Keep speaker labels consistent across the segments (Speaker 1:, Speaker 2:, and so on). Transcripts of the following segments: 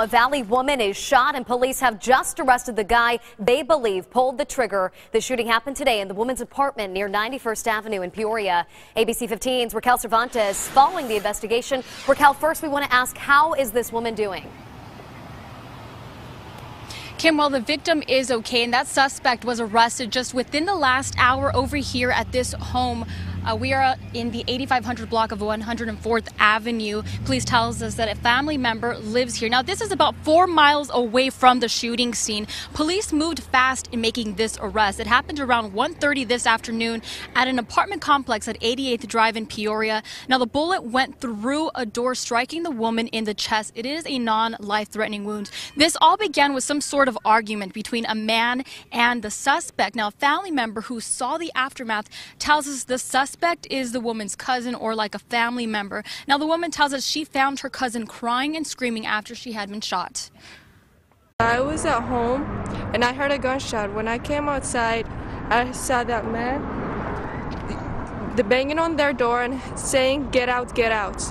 Speaker 1: A Valley woman is shot and police have just arrested the guy they believe pulled the trigger. The shooting happened today in the woman's apartment near 91st Avenue in Peoria. ABC 15's Raquel Cervantes following the investigation. Raquel, first we want to ask how is this woman doing?
Speaker 2: Kim, well, the victim is okay, and that suspect was arrested just within the last hour over here at this home. Uh, we are in the 8500 block of 104th Avenue. Police tells us that a family member lives here. Now, this is about four miles away from the shooting scene. Police moved fast in making this arrest. It happened around 1.30 this afternoon at an apartment complex at 88th Drive in Peoria. Now, the bullet went through a door, striking the woman in the chest. It is a non-life-threatening wound. This all began with some sort of argument between a man and the suspect. Now, a family member who saw the aftermath tells us the suspect suspect is the woman's cousin or like a family member. Now, the woman tells us she found her cousin crying and screaming after she had been shot.
Speaker 3: I was at home and I heard a gunshot. When I came outside, I saw that man banging on their door and saying, Get out, get out.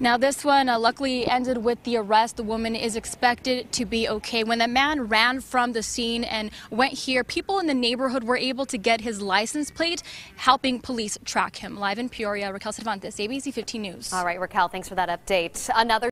Speaker 2: Now, this one uh, luckily ended with the arrest. The woman is expected to be okay. When the man ran from the scene and went here, people in the neighborhood were able to get his license plate, helping police track him. Live in Peoria, Raquel Cervantes, ABC 15 News.
Speaker 1: All right, Raquel, thanks for that update. Another